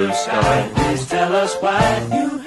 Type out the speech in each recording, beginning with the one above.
blue sky. Please tell us why you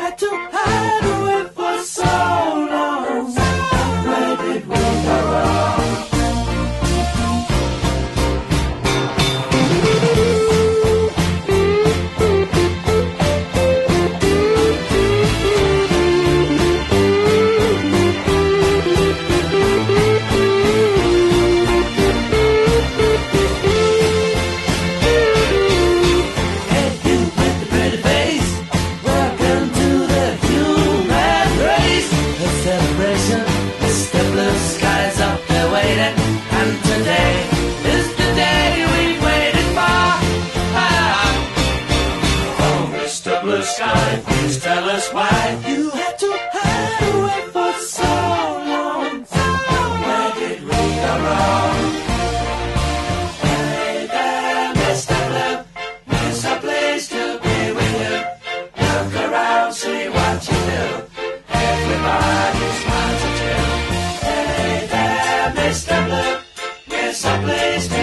someplace to